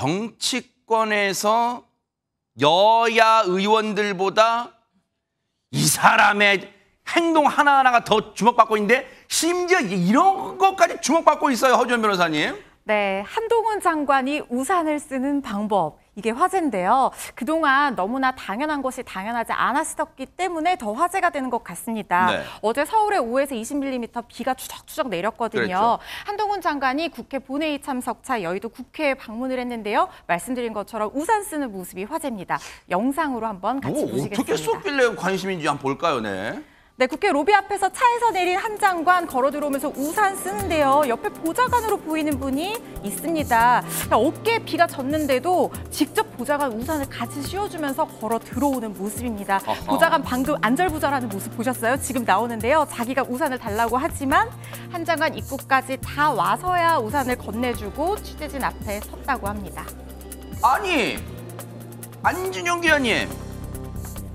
정치권에서 여야 의원들보다 이 사람의 행동 하나하나가 더 주목받고 있는데 심지어 이런 것까지 주목받고 있어요. 허주현 변호사님. 네, 한동훈 장관이 우산을 쓰는 방법. 이게 화제인데요. 그동안 너무나 당연한 것이 당연하지 않았었기 때문에 더 화제가 되는 것 같습니다. 네. 어제 서울에 5에서 20mm 비가 추적추적 내렸거든요. 그랬죠. 한동훈 장관이 국회 본회의 참석차 여의도 국회에 방문을 했는데요. 말씀드린 것처럼 우산 쓰는 모습이 화제입니다. 영상으로 한번 같이 뭐 보시겠습니다. 어떻게 쏟길래 관심인지 한번 볼까요, 네. 네, 국회 로비 앞에서 차에서 내린 한 장관 걸어 들어오면서 우산 쓰는데요. 옆에 보좌관으로 보이는 분이 있습니다. 어깨에 비가 졌는데도 직접 보좌관 우산을 같이 씌워주면서 걸어 들어오는 모습입니다. 어허. 보좌관 방금 안절부절하는 모습 보셨어요? 지금 나오는데요. 자기가 우산을 달라고 하지만 한 장관 입구까지 다 와서야 우산을 건네주고 취재진 앞에 섰다고 합니다. 아니 안진영 기자님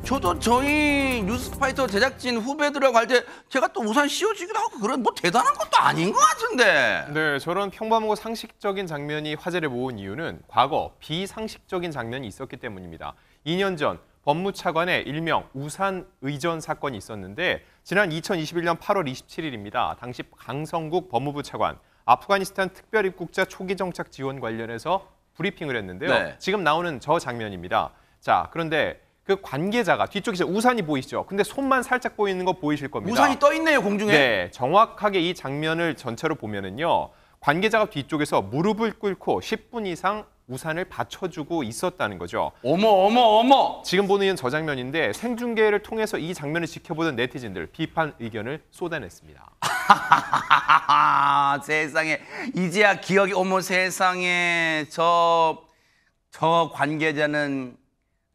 저도 저희 뉴스파이터 제작진 후배들하고 할 때 제가 또 우산 씌워주기도 하고 그런 뭐 대단한 것도 아닌 것 같은데 네, 저런 평범하고 상식적인 장면이 화제를 모은 이유는 과거 비상식적인 장면이 있었기 때문입니다. 2년 전 법무차관의 일명 우산 의전 사건이 있었는데 지난 2021년 8월 27일입니다. 당시 강성국 법무부 차관 아프가니스탄 특별입국자 초기 정착 지원 관련해서 브리핑을 했는데요. 네. 지금 나오는 저 장면입니다. 자, 그런데 그 관계자가 뒤쪽에 우산이 보이시죠? 근데 손만 살짝 보이는 거 보이실 겁니다. 우산이 떠 있네요 공중에 네, 정확하게 이 장면을 전체로 보면은요. 관계자가 뒤쪽에서 무릎을 꿇고 10분 이상 우산을 받쳐주고 있었다는 거죠. 어머 어머 어머 지금 보는 저 장면인데 생중계를 통해서 이 장면을 지켜보던 네티즌들 비판 의견을 쏟아냈습니다. 세상에 이제야 기억이 어머 세상에 저저 관계자는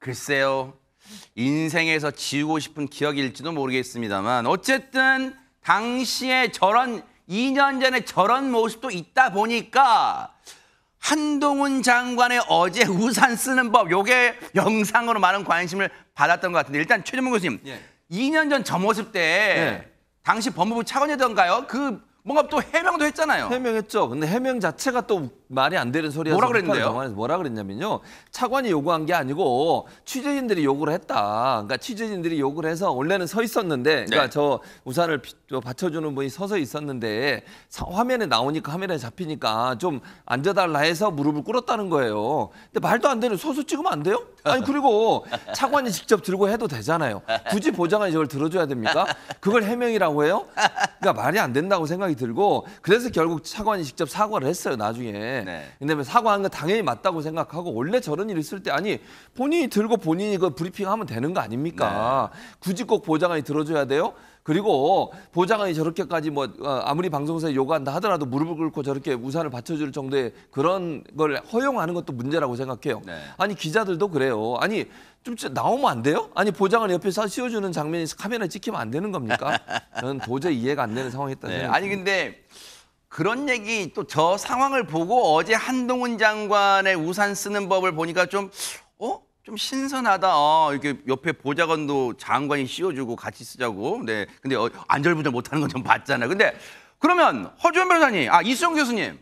글쎄요 인생에서 지우고 싶은 기억일지도 모르겠습니다만 어쨌든 당시에 저런 2년 전에 저런 모습도 있다 보니까 한동훈 장관의 어제 우산 쓰는 법 요게 영상으로 많은 관심을 받았던 것 같은데 일단 최재문 교수님 예. 2년 전 저 모습 때 예. 당시 법무부 차관이던가요? 그 뭔가 또 해명도 했잖아요. 해명했죠. 근데 해명 자체가 또 말이 안 되는 소리여서 뭐라 그랬는데요? 뭐라 그랬냐면요. 차관이 요구한 게 아니고 취재진들이 요구를 했다. 그러니까 취재진들이 요구를 해서 원래는 서 있었는데 그러니까 네. 저 우산을 받쳐주는 분이 서서 있었는데 사- 화면에 나오니까 카메라에 잡히니까 좀 앉아달라 해서 무릎을 꿇었다는 거예요. 근데 말도 안 되는 서서 찍으면 안 돼요? 아니 그리고 차관이 직접 들고 해도 되잖아요. 굳이 보좌관이 저걸 들어줘야 됩니까? 그걸 해명이라고 해요? 그러니까 말이 안 된다고 생각이 들고 그래서 결국 차관이 직접 사과를 했어요 나중에. 네. 근데 사과한 건 당연히 맞다고 생각하고 원래 저런 일 있을 때 아니 본인이 들고 본인이 그 브리핑하면 되는 거 아닙니까? 굳이 꼭 보좌관이 들어줘야 돼요? 그리고 보좌관이 저렇게까지 뭐 어, 아무리 방송사에 요구한다 하더라도 무릎을 꿇고 저렇게 우산을 받쳐줄 정도의 그런 걸 허용하는 것도 문제라고 생각해요. 네. 아니 기자들도 그래요. 아니 좀 나오면 안 돼요? 아니 보좌관 옆에 서 씌워주는 장면이 카메라에 찍히면 안 되는 겁니까? 저는 도저히 이해가 안 되는 상황이었다 네, 생각합니다. 아니 근데 그런 얘기 또 저 상황을 보고 어제 한동훈 장관의 우산 쓰는 법을 보니까 좀 어? 좀 신선하다. 어, 이렇게 옆에 보좌관도 장관이 씌워주고 같이 쓰자고. 네. 근데 어, 안절부절 못하는 건 좀 봤잖아요. 근데 그러면 허주현 변호사님, 아 이수영 교수님,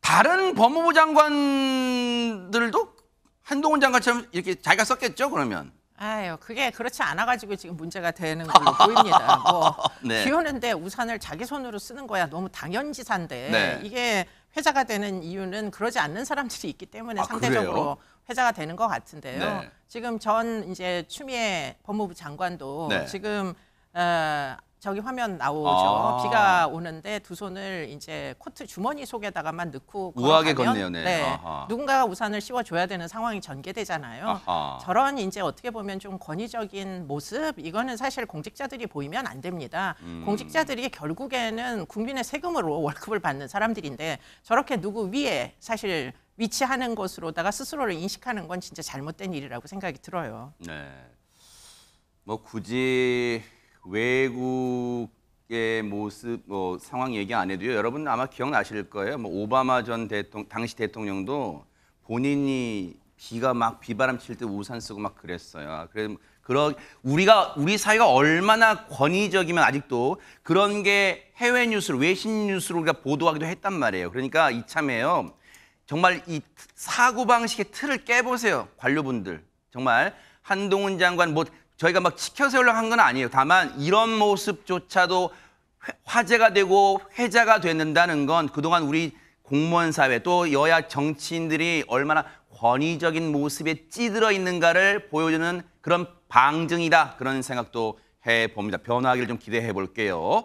다른 법무부 장관들도 한동훈 장관처럼 이렇게 자기가 썼겠죠? 그러면. 아유, 그게 그렇지 않아가지고 지금 문제가 되는 걸로 보입니다. 뭐, 네. 비 오는데 우산을 자기 손으로 쓰는 거야 너무 당연지사인데 네. 이게 회자가 되는 이유는 그러지 않는 사람들이 있기 때문에 아, 상대적으로 그래요? 회자가 되는 것 같은데요. 네. 지금 전 이제 추미애 법무부 장관도 네. 지금 어, 저기 화면 나오죠. 아. 비가 오는데 두 손을 이제 코트 주머니 속에다가만 넣고 우아하게 걸어가면 걷네요, 네. 아하. 누군가가 우산을 씌워줘야 되는 상황이 전개되잖아요. 아하. 저런 이제 어떻게 보면 좀 권위적인 모습 이거는 사실 공직자들이 보이면 안 됩니다. 음. 공직자들이 결국에는 국민의 세금으로 월급을 받는 사람들인데 저렇게 누구 위에 사실 위치하는 것으로다가 스스로를 인식하는 건 진짜 잘못된 일이라고 생각이 들어요. 네. 뭐 굳이 외국의 모습, 뭐 상황 얘기 안 해도요. 여러분 아마 기억나실 거예요. 뭐 오바마 전 대통령, 당시 대통령도 본인이 비가 막 비바람 칠 때 우산 쓰고 막 그랬어요. 그래 그러 우리가 우리 사회가 얼마나 권위적이면 아직도 그런 게 해외 뉴스로 외신 뉴스로 우리가 보도하기도 했단 말이에요. 그러니까 이참에요. 정말 이 사고 방식의 틀을 깨보세요. 관료분들. 정말 한동훈 장관 뭐 저희가 막 치켜 세우려고 한 건 아니에요. 다만 이런 모습조차도 회- 화제가 되고 회자가 된다는 건 그동안 우리 공무원 사회 또 여야 정치인들이 얼마나 권위적인 모습에 찌들어 있는가를 보여주는 그런 방증이다. 그런 생각도 해 봅니다. 변화하기를 좀 기대해 볼게요.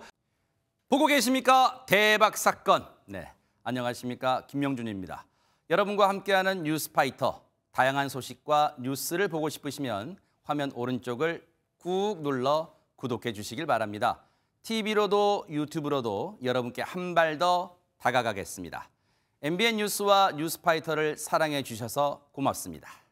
보고 계십니까? 대박 사건. 네. 안녕하십니까? 김명준입니다. 여러분과 함께하는 뉴스파이터. 다양한 소식과 뉴스를 보고 싶으시면 화면 오른쪽을 꾹 눌러 구독해 주시길 바랍니다. TV로도 유튜브로도 여러분께 한 발 더 다가가겠습니다. MBN 뉴스와 뉴스파이터를 사랑해 주셔서 고맙습니다.